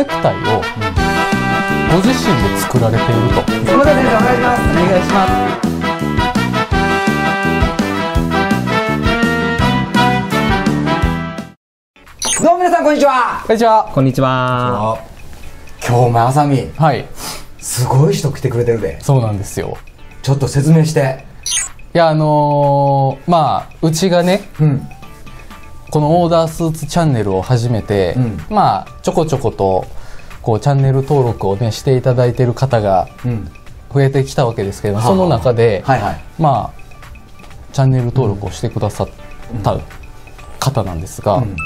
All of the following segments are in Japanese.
ネクタイをご自身で作られていると。すみません先生お願いします。お願いしますどうも皆さんこんにちは。こんにちは。こんにちは。今日もあさみはいすごい人来てくれてるでそうなんですよちょっと説明していやあのーまあうちがねうんこのオーダースーツチャンネルを始めて、うん。まあちょこちょことこうチャンネル登録をねしていただいてる方がうん。増えてきたわけですけどはあその中で、はいはい。まあチャンネル登録をしてくださった方なんですが、うん。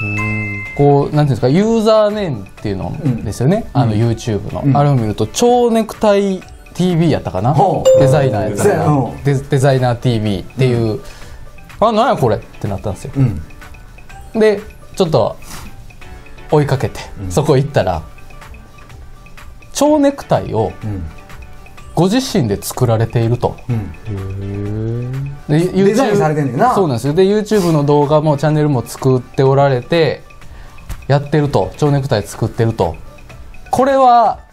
こうなんていうんですかユーザーネームっていうのですよね、あの YouTube の、うん。あれを見ると超ネクタイ TV やったかな、デザイナーやったかな、うん。デデザイナー TV っていう、あなんやこれってなったんですよ。うんでちょっと追いかけて、そこ行ったら蝶ネクタイをうん。ご自身で作られていると。うん。でデザインされてんねんな。そうなんですよ。で YouTube の動画もチャンネルも作っておられてやってると。蝶ネクタイ作ってると。これは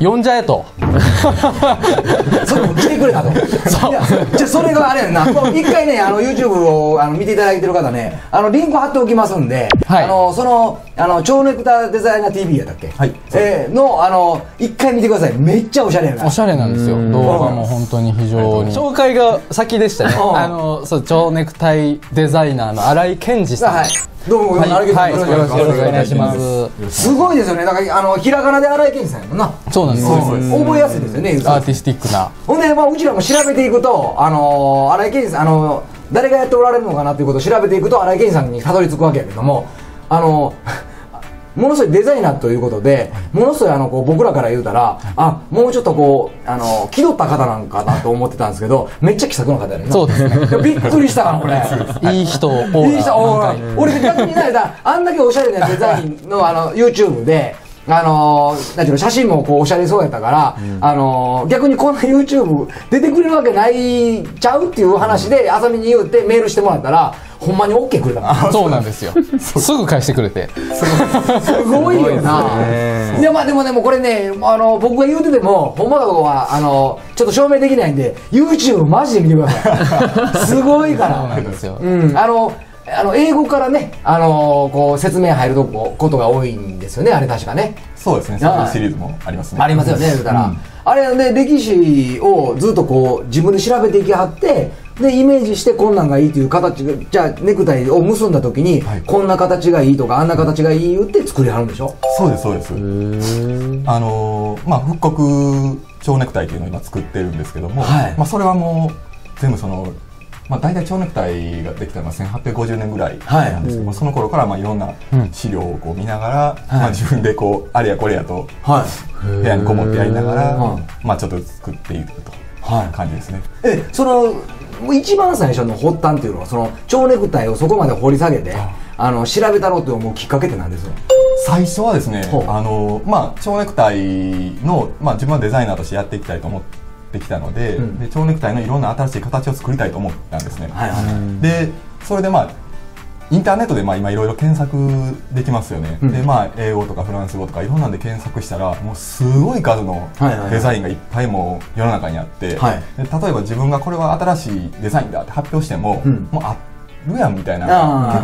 呼んじゃえと それも来てくれたと。いやじゃあそれがあれやんな。一回ね、あの YouTube をあの見ていただいてる方ね、あのリンク貼っておきますんで、はいあのそのあの超ネクタデザイナー TV やったっけ？はいえーのあの一回見てください。めっちゃおしゃれやな。おしゃれなんですよ動画も本当に非常に紹介が先でしたねうんあのそう蝶ネクタイデザイナーの新井健二さんはい。どうも、はい、よろしくおお願いしまますす。すごいですよね。だからあのひらがなで荒井健二さんやもんな。そうなんですよ覚えやすいですよね。アーティスティックなほんで、まあ、うちらも調べていくと、あのー、荒井健二さん、あのー誰がやっておられるのかなということを調べていくと、荒井健二さんにたどり着くわけやけども、あのーものすごいデザイナーということで、ものすごいあのこう僕らから言うたら、あもうちょっとこう、あのー気取った方なんかなと思ってたんですけど、めっちゃ気さくな方やねそうですね。びっくりしたな、これ。いい人いい人俺逆にねだあんだけおしゃれなデザインのあの YouTube であのー、なんていうの写真もこうおしゃれそうやったから、あのー逆にこんな YouTube 出てくれるわけないちゃうっていう話であさみに言うてメールしてもらったらほんまに OK くれたのそうなんですよすぐ返してくれてすごいよな。いやまあでもでもこれね、あの僕が言うてても、ほんまかどうかはあのちょっと証明できないんで、YouTube マジで見てください。すごいかそうなら。んですようん、あの。あの英語からね、あのこう説明入るとこことが多いんですよね、あれ確かね。そうですね。そういうシリーズもありますね。ありますよね、言うたら。うんあれね、歴史をずっとこう自分で調べていきはって、で、イメージしてこんなんがいいという形が、じゃあネクタイを結んだ時に、はいこんな形がいいとか、あんな形がいい言って作りはるんでしょ？そうですそうです。あのーまあ復刻蝶ネクタイというのを今作ってるんですけども、はいまあそれはもう全部その。まあ、大体蝶ネクタイができたのは1850年ぐらいはい。なんですけども、その頃からまあいろんな資料をこう見ながら、はい。まあ、自分でこうあれやこれやとはい。部屋にこもってやりながら、うん。まあ、ちょっと作っていくとはい。感じですね。えその一番最初の発端っていうのはその蝶ネクタイをそこまで掘り下げてあ。の調べたろうと思うきっかけって何ですか？最初はですねあの、まあ、蝶ネクタイの、まあ、自分はデザイナーとしてやっていきたいと思ってきたので,、うん。で蝶ネクタイのいろんな新しい形を作りたいと思ったんですね、はいはい。でそれでまあインターネットでまあ今いろいろ検索できますよね、うん。でまあ英語とかフランス語とかいろんなんで検索したらもうすごい数のデザインがいっぱいもう世の中にあって、はい。で例えば自分がこれは新しいデザインだって発表しても、うん。もうあるやんみたいな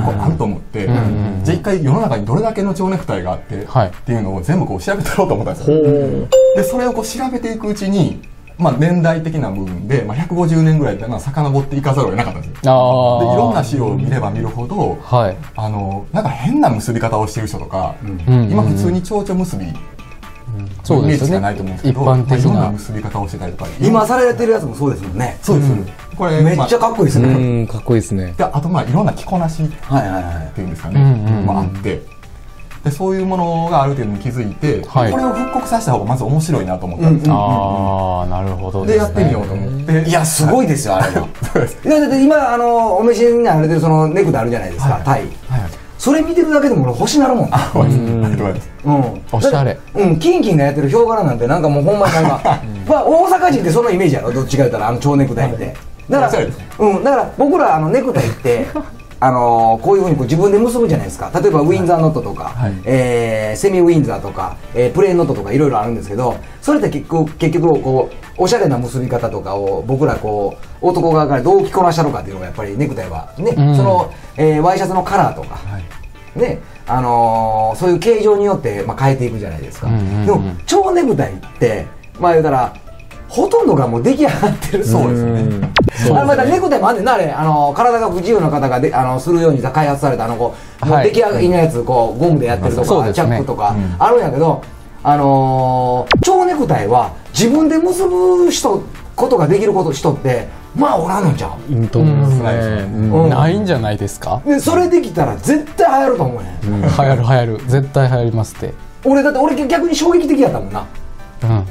結構あると思って、んうんじゃあ一回世の中にどれだけの蝶ネクタイがあって、はいっていうのを全部こう調べたろうと思ったんですよ。でそれをこう調べていくうちに、まあ、年代的な部分で、まあ、150年ぐらいっていうのは遡っていかざるを得なかったんですよ。ああでいろんな資料を見れば見るほどはい、あのなんか変な結び方をしてる人とか、うん。今普通に蝶々結びのそうですよね。イメージしかないと思うんですけど、一般的まあいろんなな結び方をしてたりとか今されてるやつもそうですもんね。そうです、これめっちゃかっこいいですうね、んかっこいいですね。であとまあいろんな着こなしっはいはいはい。ていうんですかね、うんうんうん。まあ、あってでそういうものがあるっていうのに気づいて、はい。これを復刻させた方がまず面白いなと思った。んですよ、ああなるほどでやってみようと思って。いやすごいですよあれは。だって今あのお召しになられてるそのネクタイあるじゃないですか、はい。タイ。はいそれ見てるだけでも俺欲しなるもん。ありがとうござい。ますうん、おしゃれ。うんキンキンがやってるヒョウ柄なんてなんかもうほんまになんか まあ大阪人ってそのイメージやろどっちか言ったらあの蝶ネクタイって。だからうんだから僕らあのネクタイってああのーこういうふうにこう自分で結ぶじゃないですか。例えばウィンザーノットとか、はい。えーセミウィンザーとか、えープレーンノットとかいろいろあるんですけどそれって結局結局こうおしゃれな結び方とかを僕らこう男側からどう着こなしたのかっていうのがやっぱりネクタイはね、うん。その、えーワイシャツのカラーとか、ねあのーそういう形状によって、まあ、変えていくじゃないですか、うんうんうん。でも蝶ネクタイってまあ言うたらほとんどがもう出来上がってるそうですねあれまたネクタイもあんねんなあれ。あの体が不自由な方がであのするようにさ開発されたあのこう、はい。出来上がりのやつこうゴムでやってるとか、ね。チャックとか、うん。あるんやけどあのー蝶ネクタイは自分で結ぶ人ことができること人ってまあおらんのちゃう？いいと思いますないんじゃないですか？でそれできたら絶対流行ると思うね、ん、流行る流行る。絶対流行りますって。俺だって俺逆に衝撃的やったもんな。うん。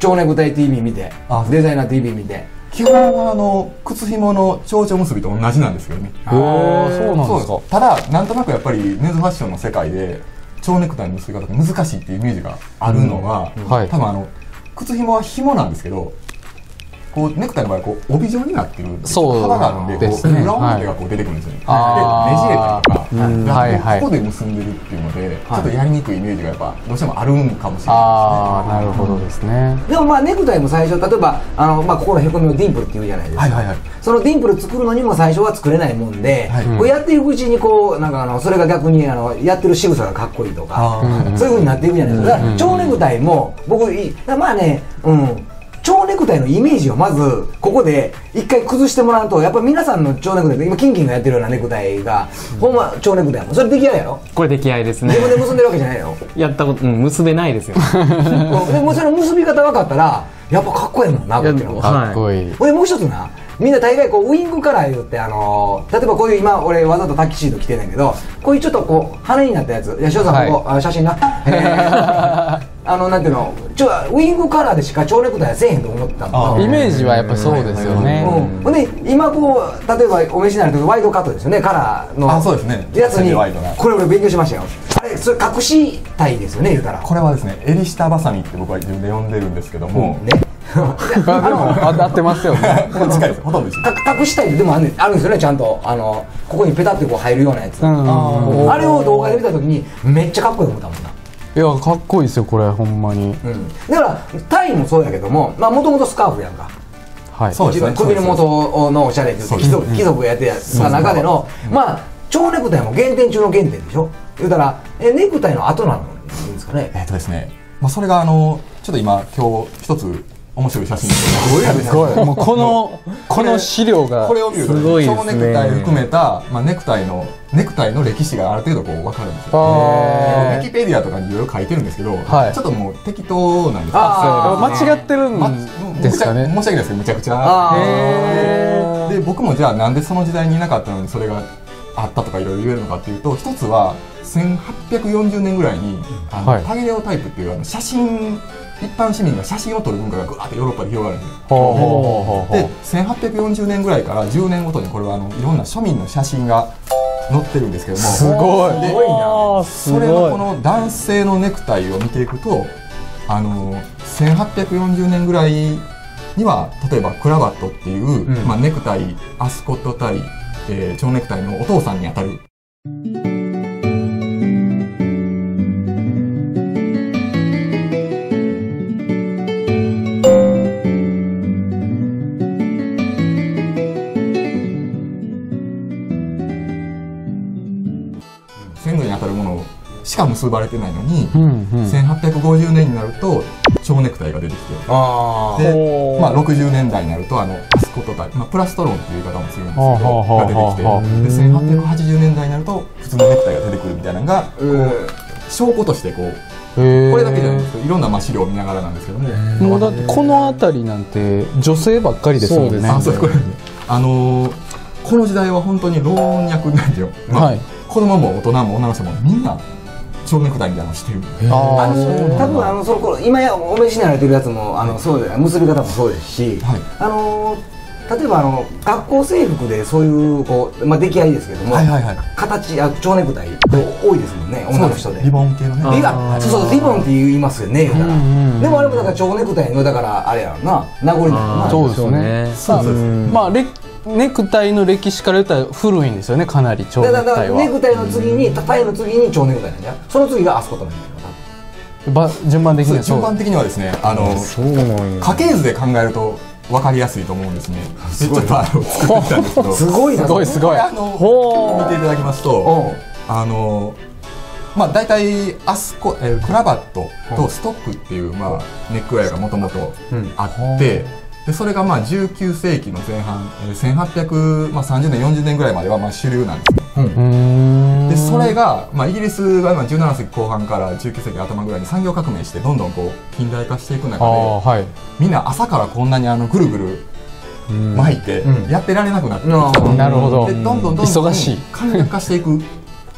蝶ネクタイ TV 見てあ。デザイナー TV 見て基本はあの靴紐の蝶々結びと同じなんですけどね。へーそうなんですか。ただなんとなくやっぱりネズファッションの世界で蝶ネクタイの結び方が難しいっていうイメージがあるのは、はい多分あの靴紐は紐なんですけどこうネクタイの場合はこう帯状になってる幅があるんでこう裏表がこう出てくるんですよね、あーでねじれたりとか、はいはい。ここで結んでるっていうので、はい。ちょっとやりにくいイメージがやっぱどうしてもあるんかもしれないなるほどですね。でもまあネクタイも最初例えばあの、まあ、ここのへこみをディンプルっていうじゃないですか、はいはいはい。そのディンプル作るのにも最初は作れないもんで、はい。こうやっていくうちにこうなんかあのそれが逆にあのやってる仕草がかっこいいとかそういうふうになっていくじゃないですか。だから蝶ネクタイも僕いまあねうん蝶ネクタイのイメージをまずここで一回崩してもらうとやっぱ皆さんの蝶ネクタイ今キンキンがやってるようなネクタイがほんま蝶ネクタイもそれ出来合いやろ？これ出来合いですね。自。分で結んでるわけじゃないよやったこと、うん、結べないですよ。でもその結び方分かったらやっぱかっこいいもんなこっちのかっこいい。ほいでもう一つな。みんな大概こうウイングカラー言ってあのー例えばこういう今俺わざとタキシード着てんねんけどこういうちょっとこう羽になったやつ。いや翔さんここ、あ写真な、え ーあのなんていうのちょウイングカラーでしか蝶ネクタイはせえへんと思ってたイメージはやっぱそうですよね。うん、ほんで今こう例えばお召しになるとワイドカットですよねカラーのあそうですね。やつにワイドな。これ俺勉強しましたよ。あれそれ隠したいですよね言うたら。これはですね襟下バサミって僕は自分で呼んでるんですけども、ね。あでもあ合ってますよ。ね近いです。ほとんど一緒。か隠したいってでもあるん。あるんですよねちゃんと。あのここにペタってこう入るようなやつ、うん。あれを動画で見た時にめっちゃかっこいいと思ったもんな、いやかっこいいですよこれほんまに。うん、だからタイもそうやけどもまあもともとスカーフやんか。はい。そうですね。首の元のおしゃれって貴族貴族がやってた中でのまあ蝶ネクタイも原点中の原点でしょ。言うたらえネクタイの後なんですかね。えっ、とですね、まあ、それがあのちょっと今今日一つ面白い写真す。ごいもうこの この資料がこれを見るとすごいですね。蝶ネクタイ含めた、まあ、ネクタイのネクタイの歴史がある程度こう分かるんですよ。あウィキペディアとかにいろいろ書いてるんですけど、はい。ちょっともう適当なんですああ間違ってるまんですかね。申し訳ないですけどむちゃくちゃで僕もじゃあなんでその時代にいなかったのにそれがあったとかいろいろ言えるのかっていうと一つは1840年ぐらいにあの、はいタゲレオタイプっていうあの写真一般市民が写真を撮る文化がぐわってヨーロッパで広がるんでで1840年ぐらいから10年ごとにこれはあのいろんな庶民の写真が載ってるんですけども。すごい。すごいな。それのごいこの男性のネクタイを見ていくとあの1840年ぐらいには例えばクラバットっていう、うん。まあ、ネクタイアスコットタイ、えー蝶ネクタイのお父さんにあたるか結ばれてないのに、うんうん。1850年になると蝶ネクタイが出てきて。あでまあ、60年代になるとあのアスコットタまあ、プラストロンっていう言い方もするんですけどが出てきて。で1880年代になると普通のネクタイが出てくるみたいなのがうん証拠としてこうこれだけじゃないんですいろんなまあ資料を見ながらなんですけども。もうだってこの辺りなんて女性ばっかりですもんね。あそうこれあのーこの時代は本当に老若男女、まあはい。子供も大人も女の人もみんな蝶ネクタイみたいなのをしてる。あの多分あのその頃今やお召しになられてるやつもあのそうで結び方もそうですし、はい。あの例えばあの学校制服でそういうこう、まあ、出来合いですけども、はいはいはい。形あ蝶ネクタイ多いですもんね女の人で。リボン系のね。リあそうそうリボンって言いますよね言うたら、うんうんうんでもあれもだから蝶ネクタイのだからあれやろな名残だよな。あーそうですね。そうね。まあうんまあれネクタイの歴史から言ったら古いんですよねかなり蝶ネだからクタイは。ネクタイの次にタイの次に蝶ネクタイなんじゃ。んその次がアスコットなんだよ。ば順番的には順番的にはですねあの家系図で考えると分かりやすいと思うんですね。でちょっとあの作ったんですけど。すごいな。すごいすごい。あの見ていただきますとう。んあのまあ大体アスコ、えークラバットとストックっていう、まあ、ネックウェアがもともとあって、でそれがまあ19世紀の前半、えー1830、まあ、30年40年ぐらいまではまあ主流なんですね。うーん。でそれが、まあ、イギリスがまあ17世紀後半から19世紀頭ぐらいに産業革命してどんどんこう近代化していく中ではい。みんな朝からこんなにあのぐるぐる巻いてうん。やってられなくなってきうんなるほど。でどんどんどんどん忙しい。簡略化していく、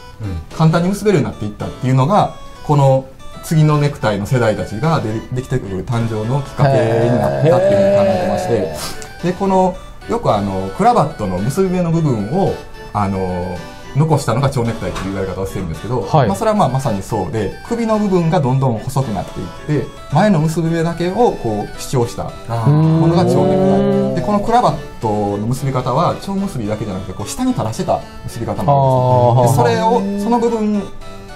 簡単に結べるようになっていったっていうのがこの次のネクタイの世代たちがでできてくる誕生のきっかけになったっていうふうに考えてまして。でこのよくあのクラバットの結び目の部分をあの残したのが蝶ネクタイっていう言われ方をしてるんですけど、はい。まあ、それはまあまさにそうで首の部分がどんどん細くなっていって前の結び目だけをこう主張したあものが蝶ネクタイ。でこのクラバットの結び方は蝶結びだけじゃなくてこう下に垂らしてた結び方もあるんですよ。でそれをその部分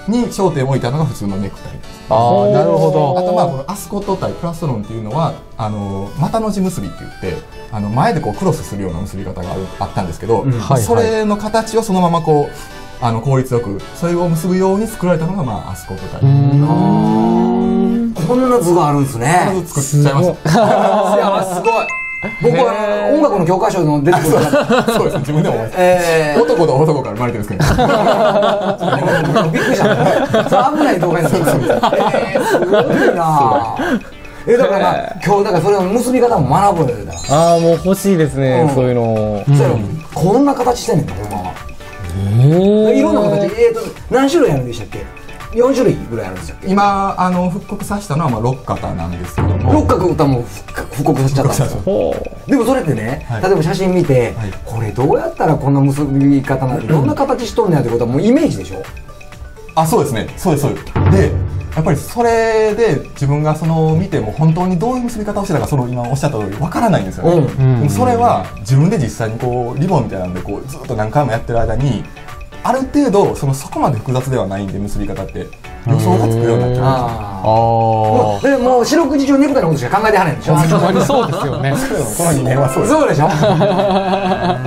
に焦点を置いたのが普通のネクタイです。ああなるほど。あとまあこのアスコットタイプラストロンっていうのはあの股の字結びって言ってあの前でこうクロスするような結び方があるあったんですけど、うん。はいそれの形をそのままこうあの効率よくそれを結ぶように作られたのが、まあ、アスコットタイプうーん。こんな図があるんですね。作っちゃいましたいやすごい僕は音楽の教科書の出てくるから。そう。です。ね自分でも思いますえー。男と男から生まれてるんですけど。びっくりした。それ危ない動画にするから。えー、すごいな。え、だから、今日、だからそれの結び方も学ぶよ、だから。ああもう欲しいですね、うん。そういうの。そしたらこんな形してんねんね、ほんまは。いろんな形、えーと、何種類あるんでしたっけ？?4 種類ぐらいあるんでしたっけ今あの復刻させたのはまあ6型なんですけども。六角歌も復刻させちゃったんですよ。でもそれってね、はい。例えば写真見て、はい。これどうやったらこんな結び方なん。てどんな形しとんねやってことはもうイメージでしょ？あそうですね。そうですそうです。でやっぱりそれで自分がその見ても本当にどういう結び方をしてたかその今おっしゃった通りわからないんですよね、うん。それは自分で実際にこうリボンみたいなんでこうずっと何回もやってる間にある程度そのそこまで複雑ではないんで結び方って。予想がつくようになってる。ん。ですよあああ。でもう四六時中ネクタイのことしか考えてはないんでしょ。あほんまにそうですよね。この2年はそうですそうでしょ。だから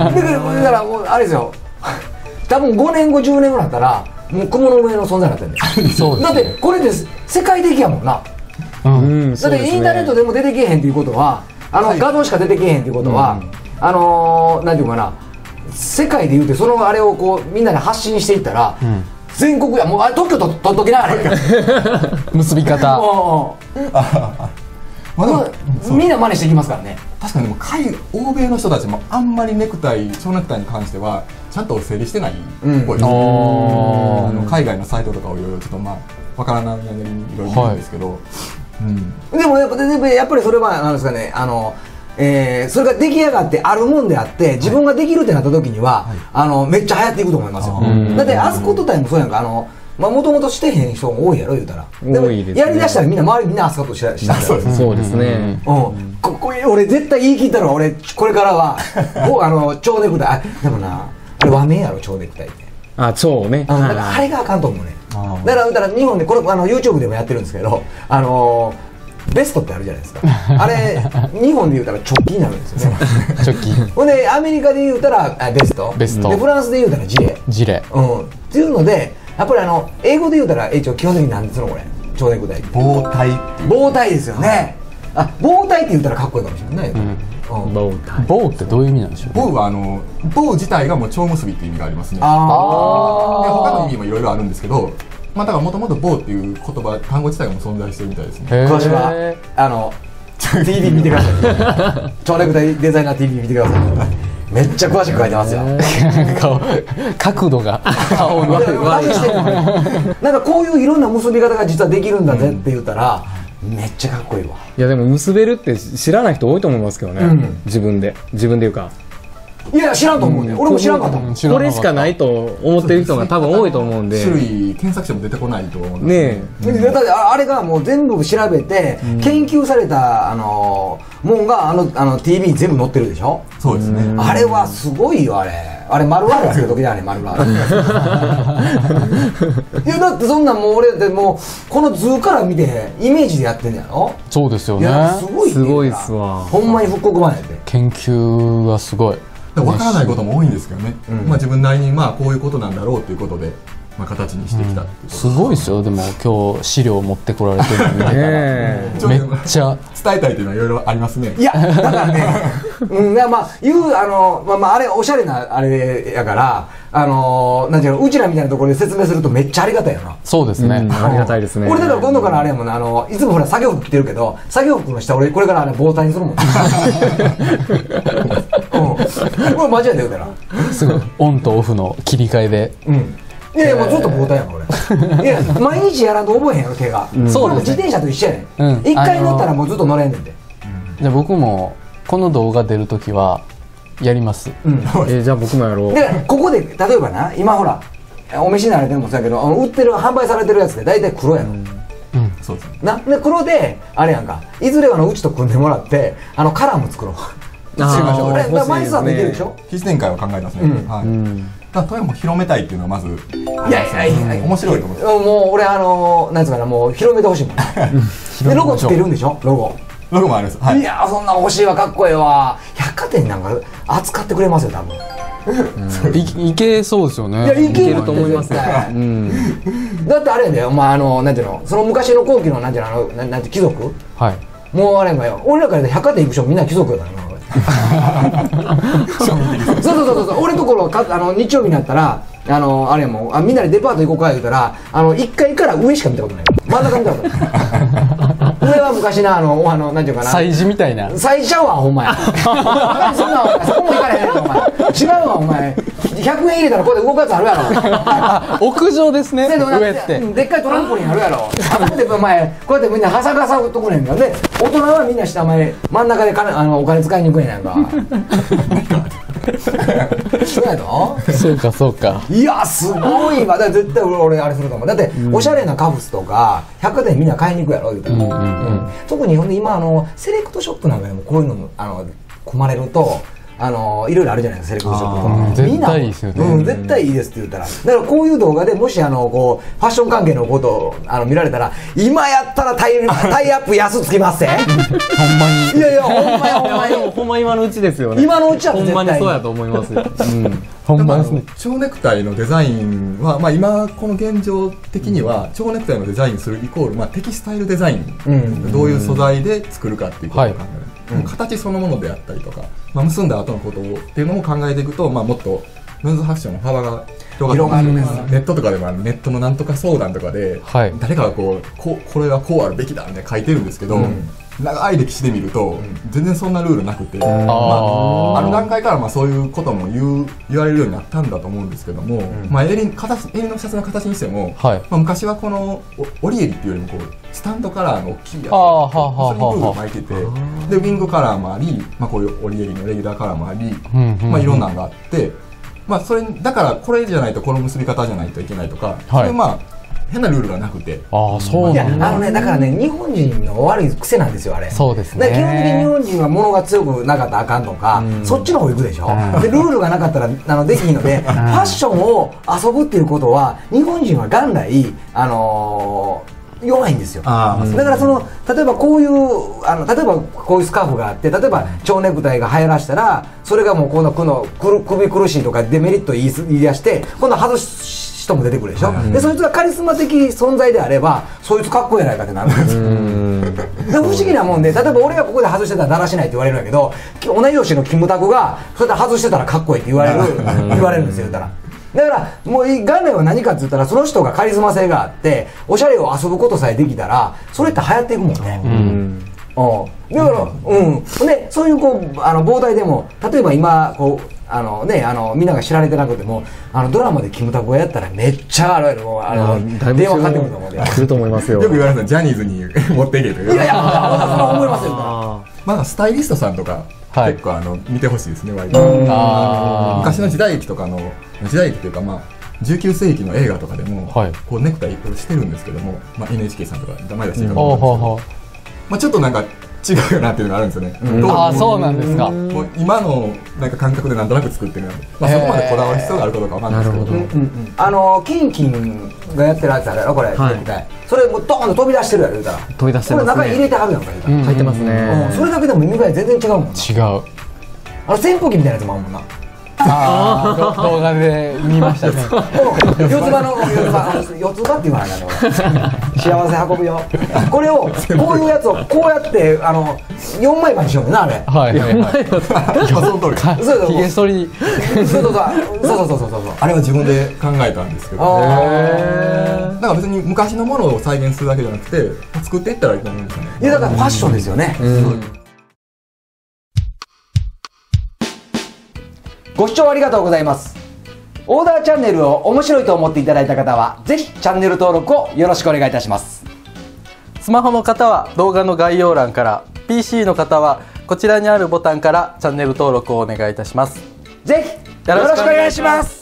だからもうあれですよ。多分5年後10年後だったらもう雲の上の存在になってるんだよ。そうですだってこれです世界的やもんな。うん。うんだってインターネットでも出てけえへんっていうことはあのはい。画像しか出てけえへんっていうことは、あのー、なんていうかな世界で言うてそのあれをこうみんなに発信していったら、全国やもうあれ特許と取っときなあれ。結び方。もまあでもう。みんな真似していきますからね。確かにでも海欧米の人たちもあんまりネクタイ蝶ネクタイに関してはちゃんと整理してないっぽいです、あの海外のサイトとかをいろいろちょっとまあわからないなりにいろいろ見るんですけど、うん。でもやっぱでもやっぱりそれはなんですかねあの、えーそれが出来上がってあるもんであって自分ができるってなった時には、あのめっちゃ流行っていくと思いますよ。ん。だってアスコットタイもそうやんか。あのまあもともとしてへん人も多いやろ言うたら。いですね。やりだしたらみんな周りみんなアスコットしたしたそうですね、うん、ここれ俺絶対言い切ったら俺これからは こうあの蝶ネクタイ。あでもなあれ和名やろ蝶ネクタイって。あ蝶ね。ああれがあかんと思うね。だからだから日本でこれあの YouTube でもやってるんですけどあのーベストってあるじゃないですか。あれ日本で言うたら直帰になるんですよね。チョキ。ほんでアメリカで言うたらあベスト。ベスト。でフランスで言うたらジレ。ジレ。うん。っていうのでやっぱりあの英語で言うたら一応基本的に何ですのこれ？蝶ネクタイって棒体。っていう棒体ですよね。あ棒体って言ったらかっこいいかもしれないね、うん。ボウタイ棒ってどういう意味なんでしょう棒はあの棒自体がもう蝶結びっていう意味がありますね。であ他の意味もいろいろあるんですけどまあだからもともと棒っていう言葉単語自体がもう存在してるみたいですね。詳しくはあの TV 見てください。蝶ネクタイデザイナー TV 見てください。めっちゃ詳しく書いてますよ。顔角度が。顔の。何してんのなんかこういういろんな結び方が実はできるんだぜって言ったら、めっちゃかっこいいわ。いやでも結べるって知らない人多いと思いますけどね、うん。自分で。自分でいうかいや知らんと思うね、俺も知らんかった。もん、知らなかった。これしかないと思ってる人が多分多いと思うんで。種類検索しても出てこないと思うんねでえ。だってああれがもう全部調べて、研究されたあのもんがあのあの TV に全部載ってるでしょ、そうですね。あれはすごいよあれ。あれ丸々つける時だね丸々 いやだってそんなんもう俺でもうこの図から見てイメージでやってんねやろ？そうですよね。すごいね。すごいっすわ。ほんまに復刻版やで。研究がすごい。で分からないことも多いんですけどね、まあ、自分なりにまあこういうことなんだろうということで、まあ、形にしてきたうことすごいですよ。でも今日資料持ってこられてるの見てねえ。ちょめっちゃ。伝えたいというのはいろいろありますね。いやだからね。うんいやまあ言うあのまあまああれおしゃれなあれやからあのなんていうのうちらみたいなところで説明するとめっちゃありがたいよな。そうですね、うん。ありがたいですね。俺だから今度からあれやもんなあのいつもほら作業服着てるけど作業服の下俺これからあれ防体にするも ん。うん。これ間違えて言うたら。すごい。オンとオフの切り替えで。うんいやいやもうずっと防体やん俺。いや毎日やらんと覚えへんやろ手が、そうこれもですね。自転車と一緒やねん。うん。一、回乗ったらもうずっと乗れんねんでじゃあ僕もこの動画出るときはやります。うん。えーじゃあ僕もやろう。でここで例えばな今ほらお召しになられてるのもそうやけどあの売ってる販売されてるやつで大体黒やろ、そうですね。なで黒であれやんか。いずれはあのうちと組んでもらってあのカラーも作ろう。作り ましょう枚数はできるでしょ。必展開は考えますね、うん。はい。うんだ富山を広めたいっていうのはまずいやいやいや。いや面白いと思いますもう俺あのなんつうかなもう広めてほしいもん。でロゴつけるんでしょ？ロゴ。ロゴもあります。はい。いやーそんな欲しいわ。かっこええわ。百貨店なんか扱ってくれますよ多分。いいけそうですよね。いやいける。いけると思いますよ。絶対。うん。だってあれやでお前あのなんていうの？その昔の後期のなんていうの？あのななんて貴族？はい。もうあれやんかよ。俺らからで百貨店行く人みんな貴族やからな。俺そうそうそうそう。俺ところかあの日曜日になったらあのあれやもん。あみんなでデパート行こうか言うたらあの1階から上しか見たことない。真ん中見たことない上は昔なあのあのなんていうかな。催事みたいな。最初はほんまや。そんなんお前そこも行かれへんやろお前違うわお前。100円入れたらここで動くやつあるやろ。あ 屋上ですね上って。うんでっかいトランポリンあるやろ。あそこでお前こうやってみんなはさかさうとこねんからで大人はみんな下前真ん中で金あのお金使いに行くんやんかそうやろそうかそうか。いやすごいわ。だ絶対俺俺あれすると思う。だって、おしゃれなカフスとか百貨店みんな買いに行くやろ言うたら、うん特にほんで今あのセレクトショップなんかでもこういうのもあの組まれるとあのいろいろあるじゃないですかセレクトショップみん。な絶対いいですよね。うん、絶対いいですって言ったら。だからこういう動画でもしあのこうファッション関係のことをあの見られたら今やったらタイ タイアップ安つきますぜほんまに。いやいやほんまやほんまに。ほんま今のうちですよね。今のうちはほ絶対んまにそうやと思いますよ。うんほんまですね。蝶ネクタイのデザインは、まあ、今この現状的には蝶ネクタイのデザインするイコール、まあ、テキスタイルデザイン、うん。どういう素材で作るかっていうことを考える、はい。形そのものであったりとか、まあ、結んだ後のことをっていうのも考えていくと、まあ、もっとメンズファッションの幅が広がるね。ネットとかでもネットのなんとか相談とかで、はい。誰かがこうこうこれはこうあるべきだって書いてるんですけど、長い歴史で見ると、全然そんなルールなくて、まあ、あの段階からまあそういうことも言う言われるようになったんだと思うんですけども、まあ、襟形襟のシャツの形にしても、はい。まあ、昔はこのお折り襟っていうよりもこうスタンドカラーの大きいやつそれにルールを巻いててでウィングカラーもあり、まあ、こういう折り襟のレギュラーカラーもあり、まあ、いろんなのがあって、まあ、それだからこれじゃないとこの結び方じゃないといけないとか、そういうまあ変なルールがなくて。ああそうなんだ。あのねだからね日本人の悪い癖なんですよあれ。そうですね。基本的に日本人は物が強くなかったらあかんとか、そっちの方行くでしょ、でルールがなかったらあのできひんので、ファッションを遊ぶっていうことは日本人は元来あのー弱いんですよ。だからその例えばこういうあの例えばこういうスカーフがあって例えば蝶ネクタイが流行らしたらそれがもうこのこの首苦しいとかデメリット言いす言い出して今度外す人も出てくるでしょ、でそいつがカリスマ的存在であればそいつかっこいいやないかってなるんですよ。で不思議なもんで例えば俺がここで外してたらだらしないって言われるんやけどき同い年のキムタクがそれで外してたらかっこいいって言われる言われるんですよ言ったらだからもう元来は何かって言ったらその人がカリスマ性があっておしゃれを遊ぶことさえできたらそれって流行っていくもんね、うん。だから、うん、でそういうこうあの膨大でも例えば今こうあのねあのみんなが知られてなくてもあのドラマでキムタクがやったらめっちゃある。もうあの電話かかってくると思うんると思いますよ。よく言われるのはジャニーズに持っていけという。いやいや、そう思いますよ。あまあスタイリストさんとか、はい。結構あの見てほしいですね割とあ昔の時代劇とかの時代劇というかまあ19世紀の映画とかでも、はい。こうネクタイをしてるんですけども、まあ、NHK さんとか名前出してるかもまあ、ちょっとなんか違うよなっていうのがあるんですよね、当時ああそうなんですか。もう今のなんか感覚でなんとなく作ってるので、まあ、そこまでこだわる必要があるかどうかわかんないですけど。なるほど。あのキンキンがやってるやつあれやろこれ、はい。それもうドーンと飛び出してるやろ言うたら。飛び出してますね。これ中に入れてはるやんか言うたら、うん。入ってますね。うん。それだけでも意味が全然違うもんな。違うあの扇風機みたいなやつもあるもんなああ動画で見ましたね。四つ葉の四つ葉四つ葉っていうのはね幸せ運ぶよ。これをこういうやつをこうやってあの4枚刃にしようねんなあれ。はい。はいはいその通り そう。そうそうそう。そうそうそうそうそう。あれは自分で考えたんですけどあだから別に昔のものを再現するだけじゃなくて作っていったらいいと思うんですよね。ーいやだからファッションですよね、ご視聴ありがとうございます。オーダーチャンネルを面白いと思っていただいた方はぜひチャンネル登録をよろしくお願いいたします。スマホの方は動画の概要欄から PC の方はこちらにあるボタンからチャンネル登録をお願いいたします。ぜひよろしくお願いします